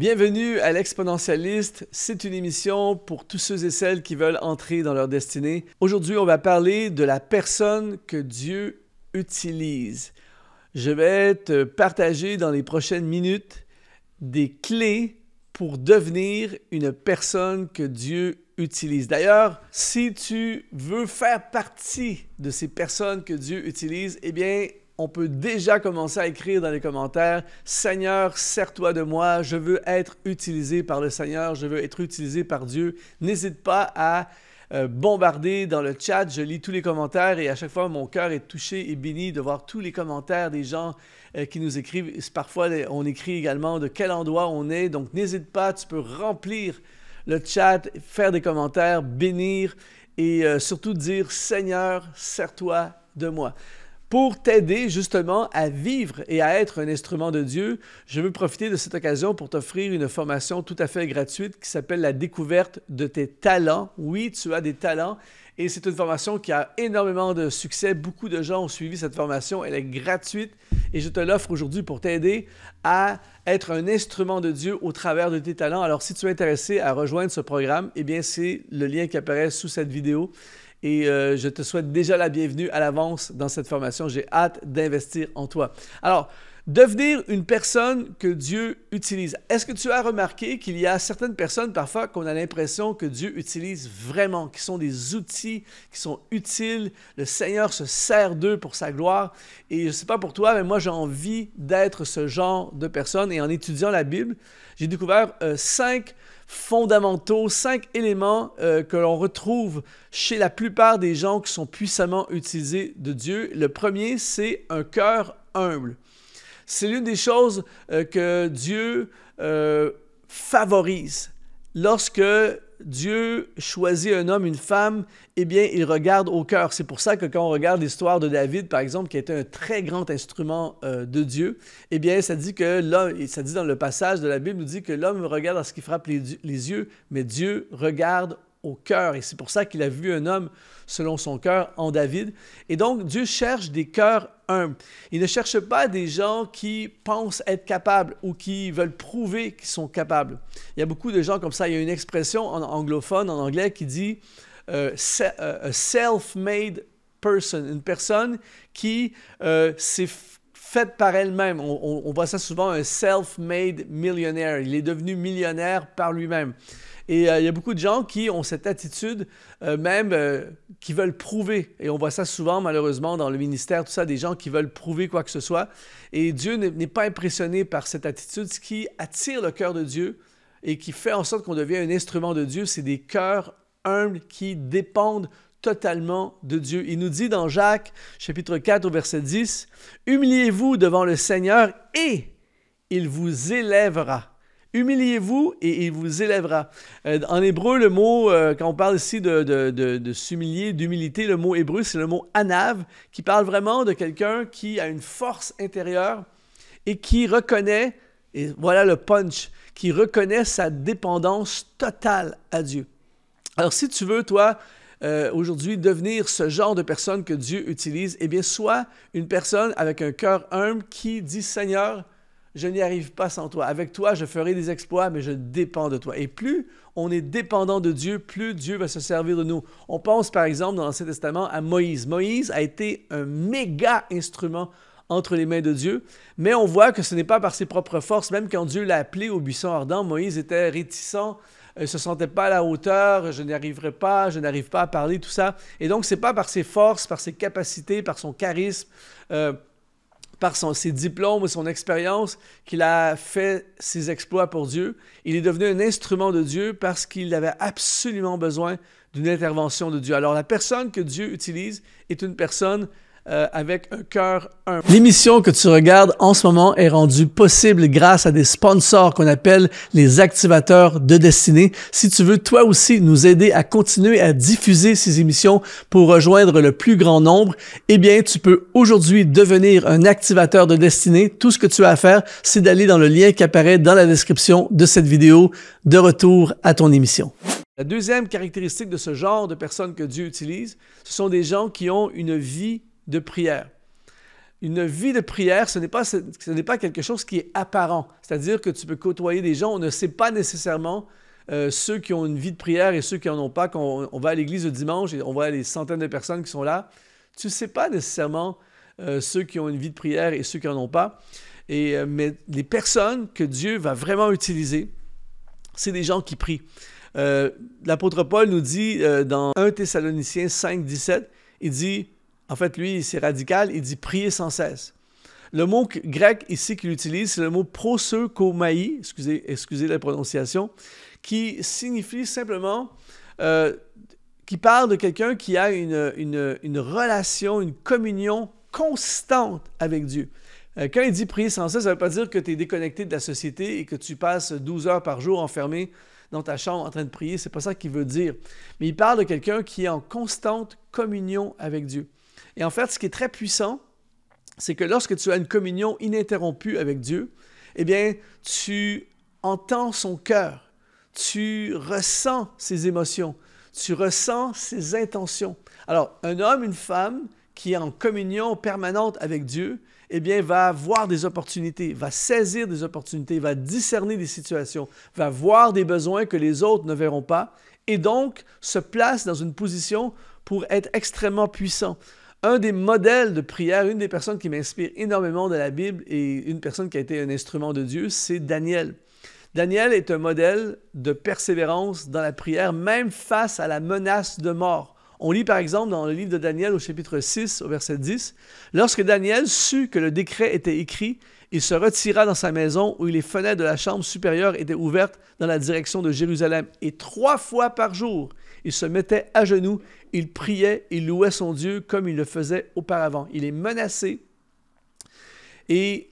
Bienvenue à l'Exponentialiste. C'est une émission pour tous ceux et celles qui veulent entrer dans leur destinée. Aujourd'hui, on va parler de la personne que Dieu utilise. Je vais te partager dans les prochaines minutes des clés pour devenir une personne que Dieu utilise. D'ailleurs, si tu veux faire partie de ces personnes que Dieu utilise, eh bien, on peut déjà commencer à écrire dans les commentaires Seigneur, sers-toi de moi, je veux être utilisé par le Seigneur, je veux être utilisé par Dieu. N'hésite pas à euh, bombarder dans le chat, je lis tous les commentaires et à chaque fois mon cœur est touché et béni de voir tous les commentaires des gens euh, qui nous écrivent. Parfois on écrit également de quel endroit on est, donc n'hésite pas, tu peux remplir le chat, faire des commentaires, bénir et euh, surtout dire Seigneur, sers-toi de moi. Pour t'aider justement à vivre et à être un instrument de Dieu, je veux profiter de cette occasion pour t'offrir une formation tout à fait gratuite qui s'appelle la découverte de tes talents. Oui, tu as des talents et c'est une formation qui a énormément de succès. Beaucoup de gens ont suivi cette formation. Elle est gratuite et je te l'offre aujourd'hui pour t'aider à être un instrument de Dieu au travers de tes talents. Alors, si tu es intéressé à rejoindre ce programme, eh bien, c'est le lien qui apparaît sous cette vidéo et euh, je te souhaite déjà la bienvenue à l'avance dans cette formation. J'ai hâte d'investir en toi. Alors, devenir une personne que Dieu utilise. Est-ce que tu as remarqué qu'il y a certaines personnes parfois qu'on a l'impression que Dieu utilise vraiment, qui sont des outils qui sont utiles, le Seigneur se sert d'eux pour sa gloire et je ne sais pas pour toi, mais moi j'ai envie d'être ce genre de personne et en étudiant la Bible, j'ai découvert euh, cinq fondamentaux, cinq éléments euh, que l'on retrouve chez la plupart des gens qui sont puissamment utilisés de Dieu. Le premier, c'est un cœur humble. C'est l'une des choses euh, que Dieu euh, favorise. Lorsque Dieu choisit un homme, une femme, eh bien, il regarde au cœur. C'est pour ça que quand on regarde l'histoire de David, par exemple, qui était un très grand instrument euh, de Dieu, eh bien, ça dit que l'homme, ça dit dans le passage de la Bible, nous dit que l'homme regarde à ce qui frappe les, les yeux, mais Dieu regarde au cœur. Et c'est pour ça qu'il a vu un homme selon son cœur en David. Et donc, Dieu cherche des cœurs humbles. Il ne cherche pas des gens qui pensent être capables ou qui veulent prouver qu'ils sont capables. Il y a beaucoup de gens comme ça. Il y a une expression en anglophone, en anglais, qui dit euh, euh self-made person, une personne qui euh, s'est faite par elle-même. On, on, voit ça souvent, un self-made millionnaire. Il est devenu millionnaire par lui-même. Et euh, il y a beaucoup de gens qui ont cette attitude, euh, même euh, qui veulent prouver. Et on voit ça souvent, malheureusement, dans le ministère, tout ça, des gens qui veulent prouver quoi que ce soit. Et Dieu n'est pas impressionné par cette attitude. Ce qui attire le cœur de Dieu et qui fait en sorte qu'on devient un instrument de Dieu, c'est des cœurs humbles qui dépendent totalement de Dieu. Il nous dit dans Jacques chapitre 4 au verset 10, Humiliez-vous devant le Seigneur et il vous élèvera. Humiliez-vous et il vous élèvera. Euh, en hébreu, le mot, euh, quand on parle ici de, s'humilier, d'humilité, le mot hébreu, c'est le mot anav, qui parle vraiment de quelqu'un qui a une force intérieure et qui reconnaît, et voilà le punch, qui reconnaît sa dépendance totale à Dieu. Alors si tu veux, toi, euh, aujourd'hui devenir ce genre de personne que Dieu utilise, eh bien, sois une personne avec un cœur humble qui dit, Seigneur, je n'y arrive pas sans toi. Avec toi, je ferai des exploits, mais je dépends de toi. Et plus on est dépendant de Dieu, plus Dieu va se servir de nous. On pense par exemple dans l'Ancien Testament à Moïse. Moïse a été un méga instrument entre les mains de Dieu, mais on voit que ce n'est pas par ses propres forces. Même quand Dieu l'a appelé au buisson ardent, Moïse était réticent, ne se sentait pas à la hauteur, je n'y arriverai pas, je n'arrive pas à parler, tout ça. Et donc, ce n'est pas par ses forces, par ses capacités, par son charisme. Euh, par son, ses diplômes ou son expérience qu'il a fait ses exploits pour Dieu. Il est devenu un instrument de Dieu parce qu'il avait absolument besoin d'une intervention de Dieu. Alors la personne que Dieu utilise est une personne euh, avec un cœur humble. L'émission que tu regardes en ce moment est rendue possible grâce à des sponsors qu'on appelle les activateurs de destinée. Si tu veux toi aussi nous aider à continuer à diffuser ces émissions pour rejoindre le plus grand nombre, eh bien tu peux aujourd'hui devenir un activateur de destinée. Tout ce que tu as à faire, c'est d'aller dans le lien qui apparaît dans la description de cette vidéo. De retour à ton émission. La deuxième caractéristique de ce genre de personnes que Dieu utilise, ce sont des gens qui ont une vie de prière. une vie de prière, ce n'est pas, ce n'est pas quelque chose qui est apparent. C'est-à-dire que tu peux côtoyer des gens, on ne sait pas nécessairement euh, ceux qui ont une vie de prière et ceux qui n'en ont pas. Quand on, va à l'église le dimanche et on voit les centaines de personnes qui sont là, tu ne sais pas nécessairement euh, ceux qui ont une vie de prière et ceux qui n'en ont pas. Et, euh, mais les personnes que Dieu va vraiment utiliser, c'est des gens qui prient. L'apôtre Paul nous dit dans 1 Thessaloniciens 5, 17, il dit, en fait, lui, c'est radical, il dit prier sans cesse. Le mot grec ici qu'il utilise, c'est le mot proseukomai, excusez, excusez la prononciation, qui signifie simplement, euh, qui parle de quelqu'un qui a une, relation, une communion constante avec Dieu. Euh, quand il dit prier sans cesse, ça ne veut pas dire que tu es déconnecté de la société et que tu passes 12 heures par jour enfermé dans ta chambre en train de prier. C'est pas ça qu'il veut dire. Mais il parle de quelqu'un qui est en constante communion avec Dieu. Et en fait, ce qui est très puissant, c'est que lorsque tu as une communion ininterrompue avec Dieu, eh bien, tu entends son cœur, tu ressens ses émotions, tu ressens ses intentions. Alors, un homme, une femme qui est en communion permanente avec Dieu, eh bien, va voir des opportunités, va saisir des opportunités, va discerner des situations, va voir des besoins que les autres ne verront pas, et donc se place dans une position pour être extrêmement puissant. Un des modèles de prière, une des personnes qui m'inspire énormément de la Bible et une personne qui a été un instrument de Dieu, c'est Daniel. Daniel est un modèle de persévérance dans la prière, même face à la menace de mort. On lit par exemple dans le livre de Daniel au chapitre 6 au verset 10, Lorsque Daniel sut que le décret était écrit, il se retira dans sa maison où les fenêtres de la chambre supérieure étaient ouvertes dans la direction de Jérusalem. Et trois fois par jour, il se mettait à genoux, il priait, il louait son Dieu comme il le faisait auparavant. Il est menacé et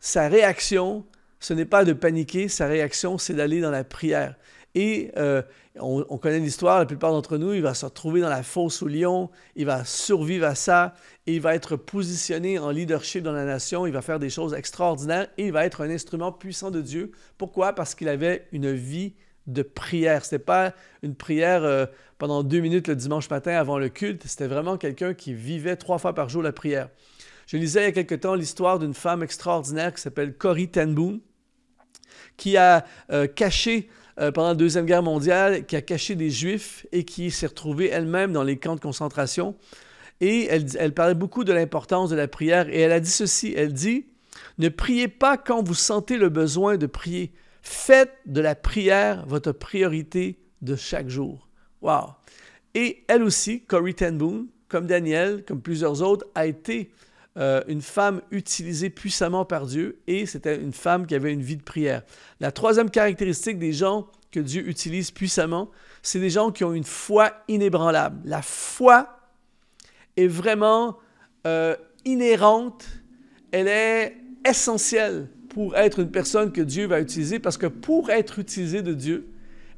sa réaction, ce n'est pas de paniquer, sa réaction, c'est d'aller dans la prière. Et euh, on, connaît l'histoire, la plupart d'entre nous, il va se retrouver dans la fosse au lion, il va survivre à ça, il va être positionné en leadership dans la nation, il va faire des choses extraordinaires, et il va être un instrument puissant de Dieu. Pourquoi? Parce qu'il avait une vie de prière. Ce n'était pas une prière euh, pendant deux minutes le dimanche matin avant le culte, c'était vraiment quelqu'un qui vivait trois fois par jour la prière. Je lisais il y a quelque temps l'histoire d'une femme extraordinaire qui s'appelle Corrie ten Boom, qui a euh, caché euh, pendant la Deuxième Guerre mondiale, qui a caché des Juifs et qui s'est retrouvée elle-même dans les camps de concentration. Et elle parlait beaucoup de l'importance de la prière et elle a dit ceci, elle dit, ne priez pas quand vous sentez le besoin de prier. Faites de la prière votre priorité de chaque jour. Wow! Et elle aussi, Corrie ten Boom, comme Daniel, comme plusieurs autres, a été euh, une femme utilisée puissamment par Dieu et c'était une femme qui avait une vie de prière. La troisième caractéristique des gens que Dieu utilise puissamment, c'est des gens qui ont une foi inébranlable. La foi est vraiment euh, inhérente, elle est essentielle pour être une personne que Dieu va utiliser parce que pour être utilisé de Dieu,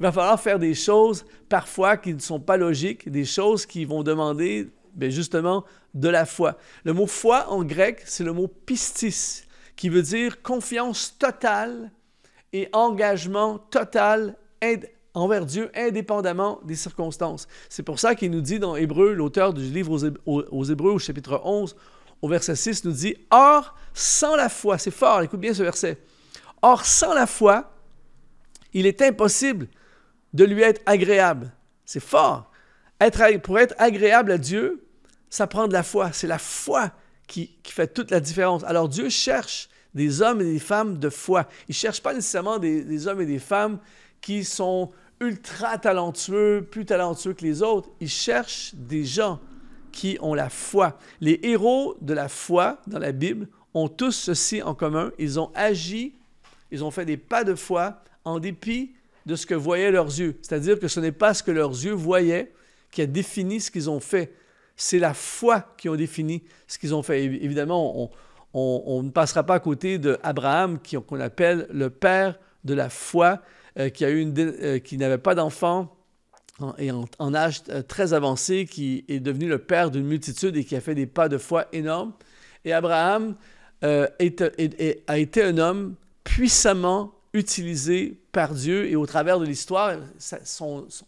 il va falloir faire des choses parfois qui ne sont pas logiques, des choses qui vont demander Bien justement de la foi. Le mot foi en grec, c'est le mot pistis, qui veut dire confiance totale et engagement total envers Dieu indépendamment des circonstances. C'est pour ça qu'il nous dit dans Hébreu, l'auteur du livre aux Hébreux au chapitre 11, au verset 6, nous dit, Or, sans la foi, c'est fort, écoute bien ce verset, Or, sans la foi, il est impossible de lui être agréable. C'est fort. Pour être agréable à Dieu, ça prend de la foi. C'est la foi qui, fait toute la différence. Alors Dieu cherche des hommes et des femmes de foi. Il ne cherche pas nécessairement des, hommes et des femmes qui sont ultra talentueux, plus talentueux que les autres. Il cherche des gens qui ont la foi. Les héros de la foi dans la Bible ont tous ceci en commun. Ils ont agi, ils ont fait des pas de foi en dépit de ce que voyaient leurs yeux. C'est-à-dire que ce n'est pas ce que leurs yeux voyaient qui a défini ce qu'ils ont fait c'est la foi qui ont défini ce qu'ils ont fait. Évidemment, on, ne passera pas à côté d'Abraham, qu'on appelle le père de la foi, euh, qui, a eu euh, qui n'avait pas d'enfant et en, âge euh, très avancé, qui est devenu le père d'une multitude et qui a fait des pas de foi énormes. Et Abraham a été un homme puissamment utilisé par Dieu et au travers de l'histoire,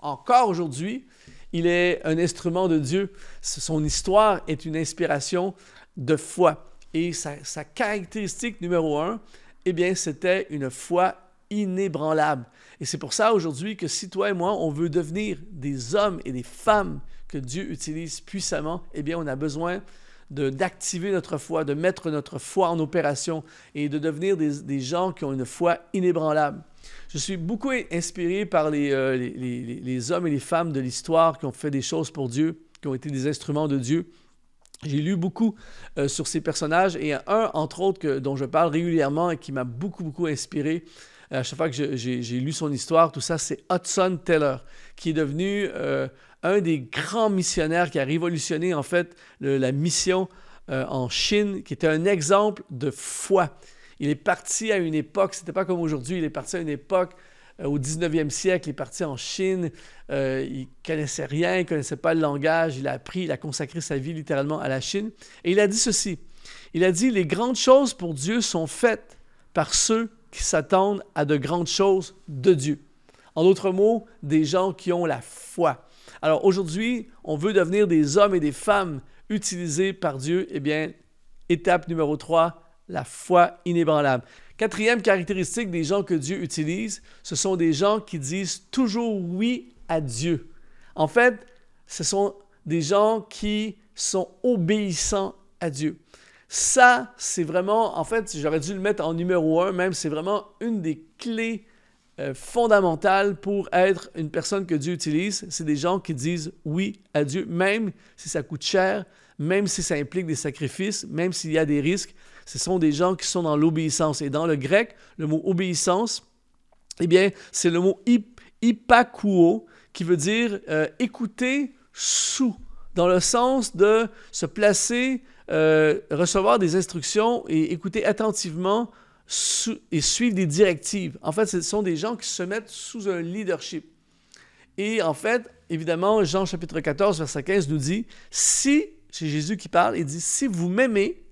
encore aujourd'hui, il est un instrument de Dieu. Son histoire est une inspiration de foi. Et sa, sa caractéristique numéro un, eh bien, c'était une foi inébranlable. Et c'est pour ça aujourd'hui que si toi et moi, on veut devenir des hommes et des femmes que Dieu utilise puissamment, eh bien, on a besoin d'activer notre foi, de mettre notre foi en opération et de devenir des, des, gens qui ont une foi inébranlable. Je suis beaucoup inspiré par les, euh, les, les, hommes et les femmes de l'histoire qui ont fait des choses pour Dieu, qui ont été des instruments de Dieu. J'ai lu beaucoup euh, sur ces personnages et un, entre autres, dont je parle régulièrement et qui m'a beaucoup, beaucoup inspiré, à chaque fois que j'ai lu son histoire, tout ça, c'est Hudson Taylor, qui est devenu euh, un des grands missionnaires qui a révolutionné en fait la mission euh, en Chine, qui était un exemple de foi. Il est parti à une époque, c'était pas comme aujourd'hui, il est parti à une époque euh, au 19e siècle, il est parti en Chine, euh, il connaissait rien, il connaissait pas le langage, il a appris, il a consacré sa vie littéralement à la Chine. Et il a dit ceci, il a dit, les grandes choses pour Dieu sont faites par ceux qui s'attendent à de grandes choses de Dieu. En d'autres mots, des gens qui ont la foi. Alors aujourd'hui, on veut devenir des hommes et des femmes utilisés par Dieu. Eh bien, étape numéro 3, la foi inébranlable. Quatrième caractéristique des gens que Dieu utilise, ce sont des gens qui disent toujours oui à Dieu. En fait, ce sont des gens qui sont obéissants à Dieu. Ça, c'est vraiment, en fait, j'aurais dû le mettre en numéro un même, c'est vraiment une des clés euh, fondamentale pour être une personne que Dieu utilise, c'est des gens qui disent oui à Dieu, même si ça coûte cher, même si ça implique des sacrifices, même s'il y a des risques. Ce sont des gens qui sont dans l'obéissance. Et dans le grec, le mot obéissance, eh bien, c'est le mot hypakuo qui veut dire euh, écouter sous, dans le sens de se placer, euh, recevoir des instructions et écouter attentivement et suivre des directives. En fait, ce sont des gens qui se mettent sous un leadership. Et en fait, évidemment, Jean chapitre 14, verset 15 nous dit, si, c'est Jésus qui parle, il dit, si vous m'aimez,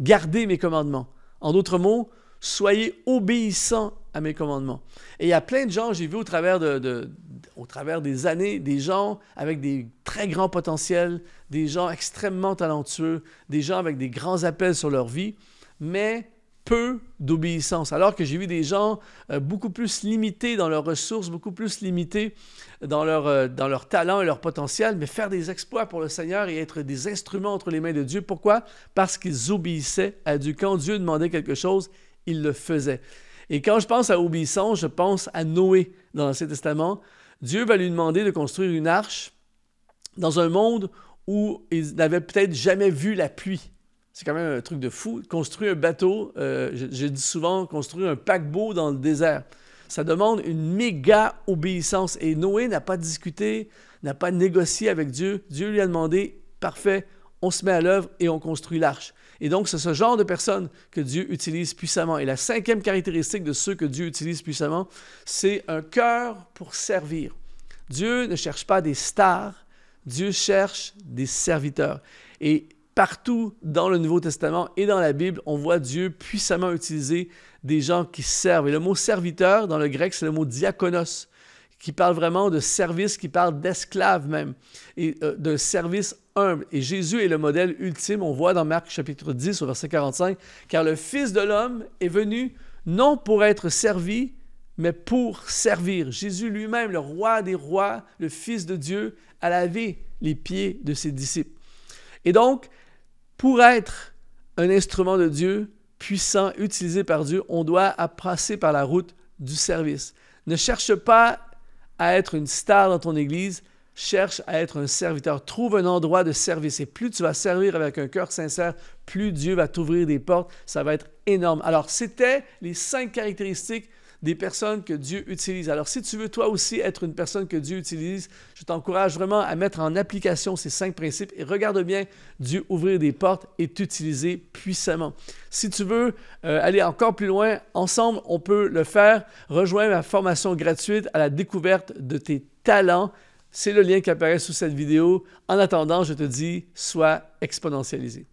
gardez mes commandements. En d'autres mots, soyez obéissants à mes commandements. Et il y a plein de gens, j'ai vu au travers, de, au travers des années, des gens avec des très grands potentiels, des gens extrêmement talentueux, des gens avec des grands appels sur leur vie, mais peu d'obéissance, alors que j'ai vu des gens euh, beaucoup plus limités dans leurs ressources, beaucoup plus limités dans leur, euh, dans leur talent et leur potentiel, mais faire des exploits pour le Seigneur et être des instruments entre les mains de Dieu. Pourquoi? Parce qu'ils obéissaient à Dieu. Quand Dieu demandait quelque chose, ils le faisaient. Et quand je pense à obéissance, je pense à Noé dans l'Ancien Testament. Dieu va lui demander de construire une arche dans un monde où il n'avait peut-être jamais vu la pluie. C'est quand même un truc de fou. Construire un bateau, euh, je, dis souvent, construire un paquebot dans le désert. Ça demande une méga obéissance. Et Noé n'a pas discuté, n'a pas négocié avec Dieu. Dieu lui a demandé, parfait, on se met à l'œuvre et on construit l'arche. Et donc, c'est ce genre de personnes que Dieu utilise puissamment. Et la cinquième caractéristique de ceux que Dieu utilise puissamment, c'est un cœur pour servir. Dieu ne cherche pas des stars, Dieu cherche des serviteurs. Et Partout dans le Nouveau Testament et dans la Bible, on voit Dieu puissamment utiliser des gens qui servent. Et le mot serviteur dans le grec, c'est le mot diakonos, qui parle vraiment de service, qui parle d'esclave même, et euh, de service humble. Et Jésus est le modèle ultime, on voit dans Marc chapitre 10 au verset 45, car le Fils de l'homme est venu non pour être servi, mais pour servir. Jésus lui-même, le roi des rois, le Fils de Dieu, a lavé les pieds de ses disciples. Et donc, pour être un instrument de Dieu, puissant, utilisé par Dieu, on doit passer par la route du service. Ne cherche pas à être une star dans ton église, cherche à être un serviteur. Trouve un endroit de service. Et plus tu vas servir avec un cœur sincère, plus Dieu va t'ouvrir des portes. Ça va être énorme. Alors, c'était les cinq caractéristiques des personnes que Dieu utilise. Alors, si tu veux toi aussi être une personne que Dieu utilise, je t'encourage vraiment à mettre en application ces cinq principes et regarde bien Dieu ouvrir des portes et t'utiliser puissamment. Si tu veux euh, aller encore plus loin, ensemble, on peut le faire. Rejoins ma formation gratuite à la découverte de tes talents. C'est le lien qui apparaît sous cette vidéo. En attendant, je te dis, sois exponentialisé.